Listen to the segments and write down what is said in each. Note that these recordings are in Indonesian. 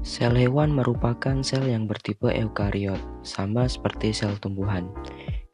Sel hewan merupakan sel yang bertipe eukariot, sama seperti sel tumbuhan,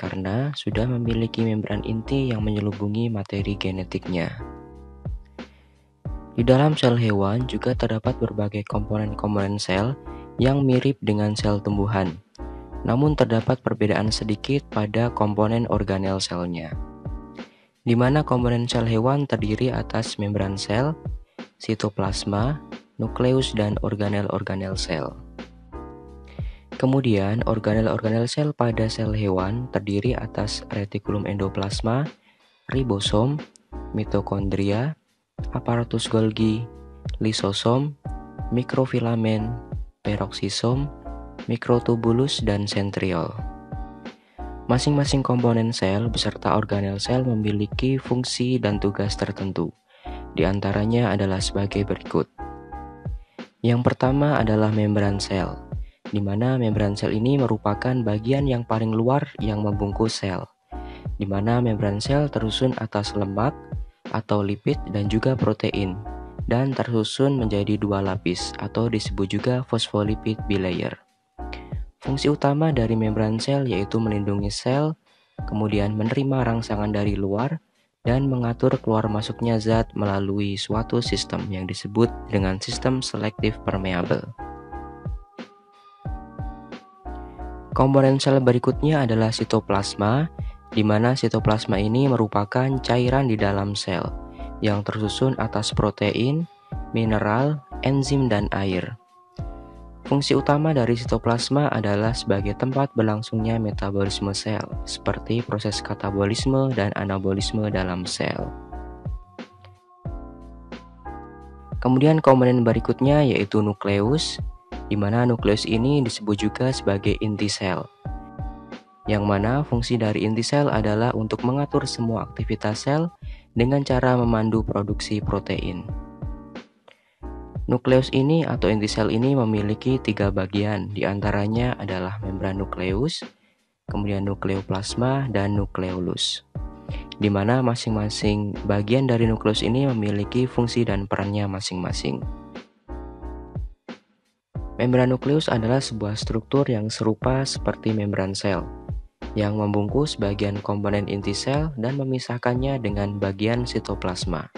karena sudah memiliki membran inti yang menyelubungi materi genetiknya. Di dalam sel hewan juga terdapat berbagai komponen-komponen sel yang mirip dengan sel tumbuhan, namun terdapat perbedaan sedikit pada komponen organel selnya, di mana komponen sel hewan terdiri atas membran sel, sitoplasma, nukleus dan organel-organel sel. Kemudian, organel-organel sel pada sel hewan terdiri atas retikulum endoplasma, ribosom, mitokondria, aparatus Golgi, lisosom, mikrofilamen, peroksisom, mikrotubulus, dan sentriol. Masing-masing komponen sel beserta organel sel memiliki fungsi dan tugas tertentu. Di antaranya adalah sebagai berikut. Yang pertama adalah membran sel, di mana membran sel ini merupakan bagian yang paling luar yang membungkus sel, di mana membran sel tersusun atas lemak atau lipid dan juga protein, dan tersusun menjadi dua lapis atau disebut juga fosfolipid bilayer. Fungsi utama dari membran sel yaitu melindungi sel, kemudian menerima rangsangan dari luar, dan mengatur keluar masuknya zat melalui suatu sistem yang disebut dengan sistem selektif permeable. Komponen sel berikutnya adalah sitoplasma, di mana sitoplasma ini merupakan cairan di dalam sel yang tersusun atas protein, mineral, enzim, dan air. Fungsi utama dari sitoplasma adalah sebagai tempat berlangsungnya metabolisme sel, seperti proses katabolisme dan anabolisme dalam sel. Kemudian komponen berikutnya yaitu nukleus, di mana nukleus ini disebut juga sebagai inti sel. Yang mana fungsi dari inti sel adalah untuk mengatur semua aktivitas sel dengan cara memandu produksi protein. Nukleus ini atau inti sel ini memiliki tiga bagian, di antaranya adalah membran nukleus, kemudian nukleoplasma, dan nukleolus. Di mana masing-masing bagian dari nukleus ini memiliki fungsi dan perannya masing-masing. Membran nukleus adalah sebuah struktur yang serupa seperti membran sel, yang membungkus bagian komponen inti sel dan memisahkannya dengan bagian sitoplasma.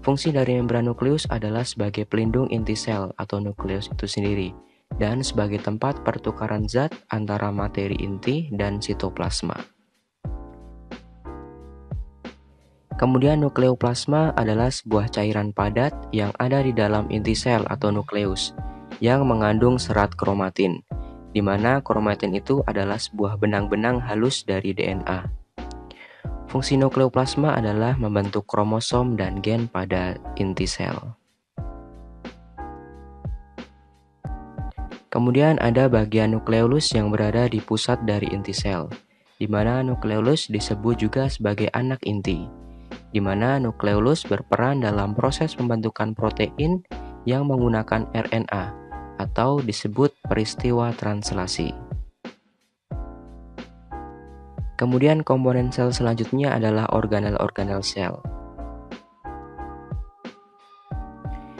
Fungsi dari membran nukleus adalah sebagai pelindung inti sel atau nukleus itu sendiri dan sebagai tempat pertukaran zat antara materi inti dan sitoplasma. Kemudian nukleoplasma adalah sebuah cairan padat yang ada di dalam inti sel atau nukleus yang mengandung serat kromatin, di mana kromatin itu adalah sebuah benang-benang halus dari DNA. Fungsi nukleoplasma adalah membentuk kromosom dan gen pada inti sel. Kemudian ada bagian nukleolus yang berada di pusat dari inti sel, di mana nukleolus disebut juga sebagai anak inti, di mana nukleolus berperan dalam proses pembentukan protein yang menggunakan RNA atau disebut peristiwa translasi. Kemudian komponen sel selanjutnya adalah organel-organel sel.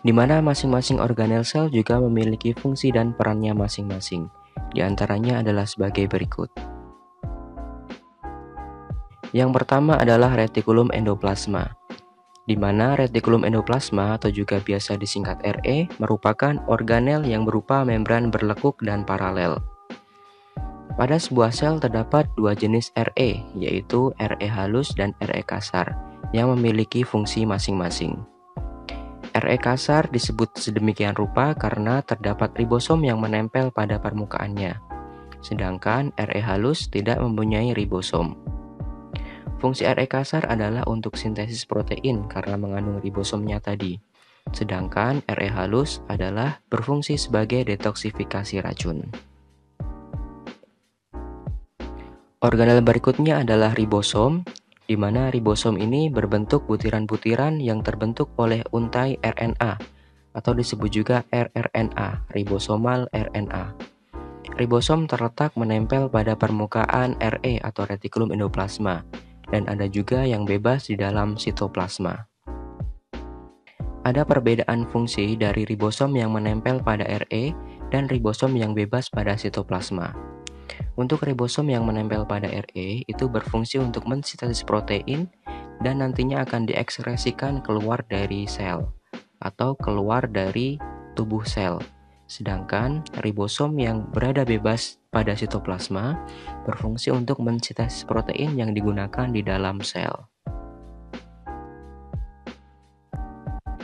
Di mana masing-masing organel sel juga memiliki fungsi dan perannya masing-masing. Di antaranya adalah sebagai berikut. Yang pertama adalah retikulum endoplasma, di mana retikulum endoplasma atau juga biasa disingkat RE merupakan organel yang berupa membran berlekuk dan paralel. Pada sebuah sel terdapat dua jenis RE, yaitu RE halus dan RE kasar, yang memiliki fungsi masing-masing. RE kasar disebut sedemikian rupa karena terdapat ribosom yang menempel pada permukaannya, sedangkan RE halus tidak mempunyai ribosom. Fungsi RE kasar adalah untuk sintesis protein karena mengandung ribosomnya tadi, sedangkan RE halus adalah berfungsi sebagai detoksifikasi racun. Organel berikutnya adalah ribosom, di mana ribosom ini berbentuk butiran-butiran yang terbentuk oleh untai RNA atau disebut juga rRNA, ribosomal RNA. Ribosom terletak menempel pada permukaan RE atau retikulum endoplasma, dan ada juga yang bebas di dalam sitoplasma. Ada perbedaan fungsi dari ribosom yang menempel pada RE dan ribosom yang bebas pada sitoplasma. Untuk ribosom yang menempel pada RE itu berfungsi untuk mensintesis protein dan nantinya akan diekspresikan keluar dari sel atau keluar dari tubuh sel. Sedangkan ribosom yang berada bebas pada sitoplasma berfungsi untuk mensintesis protein yang digunakan di dalam sel.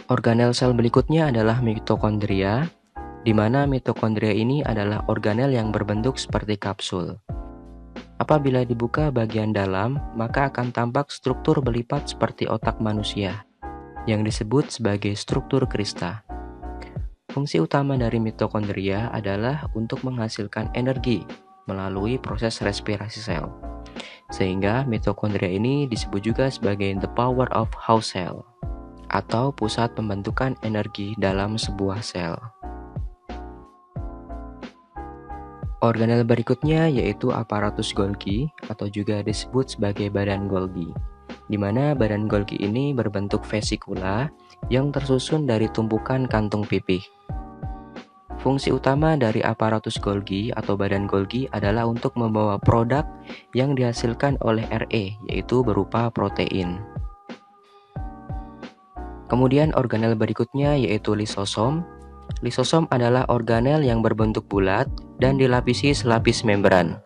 Organel sel berikutnya adalah mitokondria, di mana mitokondria ini adalah organel yang berbentuk seperti kapsul. Apabila dibuka bagian dalam, maka akan tampak struktur berlipat seperti otak manusia, yang disebut sebagai struktur krista. Fungsi utama dari mitokondria adalah untuk menghasilkan energi melalui proses respirasi sel. Sehingga mitokondria ini disebut juga sebagai the power of house cell atau pusat pembentukan energi dalam sebuah sel. Organel berikutnya yaitu aparatus Golgi atau juga disebut sebagai badan Golgi, di mana badan Golgi ini berbentuk vesikula yang tersusun dari tumpukan kantung pipih. Fungsi utama dari aparatus Golgi atau badan Golgi adalah untuk membawa produk yang dihasilkan oleh RE, yaitu berupa protein. Kemudian organel berikutnya yaitu lisosom. Lisosom adalah organel yang berbentuk bulat dan dilapisi selapis membran.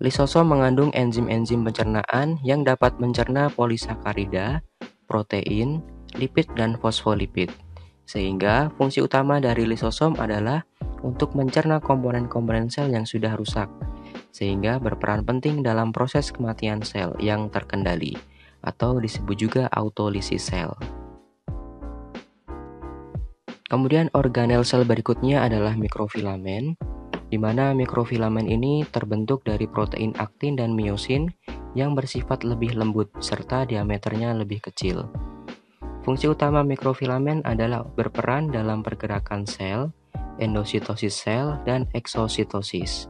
Lisosom mengandung enzim-enzim pencernaan yang dapat mencerna polisakarida, protein, lipid, dan fosfolipid. Sehingga fungsi utama dari lisosom adalah untuk mencerna komponen-komponen sel yang sudah rusak, sehingga berperan penting dalam proses kematian sel yang terkendali atau disebut juga autolisis sel. Kemudian organel sel berikutnya adalah mikrofilamen, di mana mikrofilamen ini terbentuk dari protein aktin dan miosin yang bersifat lebih lembut serta diameternya lebih kecil. Fungsi utama mikrofilamen adalah berperan dalam pergerakan sel, endositosis sel, dan eksositosis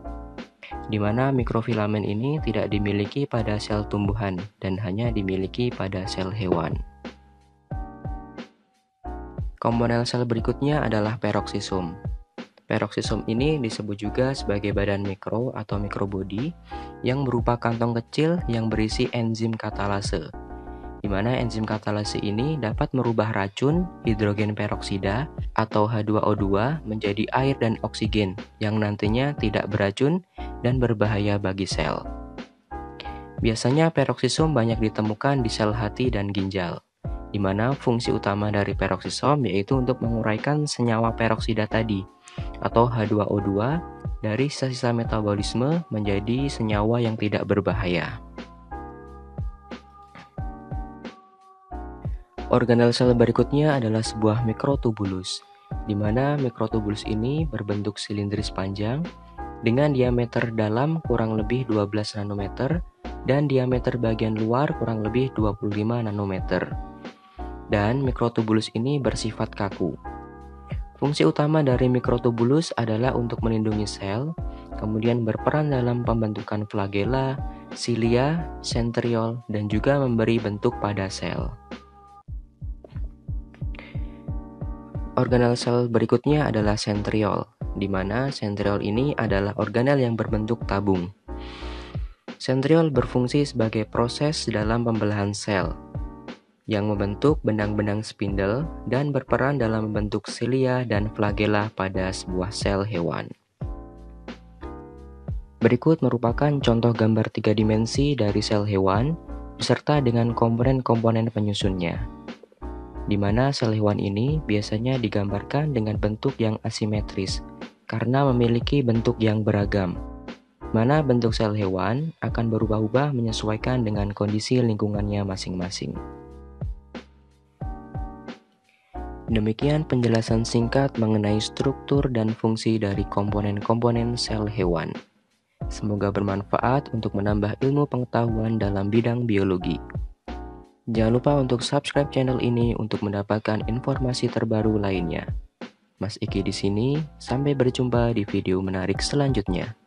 di mana mikrofilamen ini tidak dimiliki pada sel tumbuhan dan hanya dimiliki pada sel hewan. Komponen sel berikutnya adalah peroksisum. Peroksisum ini disebut juga sebagai badan mikro atau mikrobodi yang berupa kantong kecil yang berisi enzim katalase. Di mana enzim katalase ini dapat merubah racun hidrogen peroksida atau H2O2 menjadi air dan oksigen yang nantinya tidak beracun dan berbahaya bagi sel. Biasanya peroksisom banyak ditemukan di sel hati dan ginjal, di mana fungsi utama dari peroksisom yaitu untuk menguraikan senyawa peroksida tadi, atau H2O2, dari sisa-sisa metabolisme menjadi senyawa yang tidak berbahaya. Organel sel berikutnya adalah sebuah mikrotubulus, di mana mikrotubulus ini berbentuk silindris panjang dengan diameter dalam kurang lebih 12 nanometer dan diameter bagian luar kurang lebih 25 nanometer. Dan mikrotubulus ini bersifat kaku. Fungsi utama dari mikrotubulus adalah untuk melindungi sel, kemudian berperan dalam pembentukan flagella, cilia, centriole, dan juga memberi bentuk pada sel. Organel sel berikutnya adalah centriole di mana sentriol ini adalah organel yang berbentuk tabung. Sentriol berfungsi sebagai proses dalam pembelahan sel yang membentuk benang-benang spindle dan berperan dalam membentuk silia dan flagella pada sebuah sel hewan. Berikut merupakan contoh gambar tiga dimensi dari sel hewan beserta dengan komponen-komponen penyusunnya di mana sel hewan ini biasanya digambarkan dengan bentuk yang asimetris karena memiliki bentuk yang beragam. Mana bentuk sel hewan akan berubah-ubah menyesuaikan dengan kondisi lingkungannya masing-masing. Demikian penjelasan singkat mengenai struktur dan fungsi dari komponen-komponen sel hewan. Semoga bermanfaat untuk menambah ilmu pengetahuan dalam bidang biologi. Jangan lupa untuk subscribe channel ini untuk mendapatkan informasi terbaru lainnya. Mas Iki di sini. Sampai berjumpa di video menarik selanjutnya.